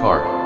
Car.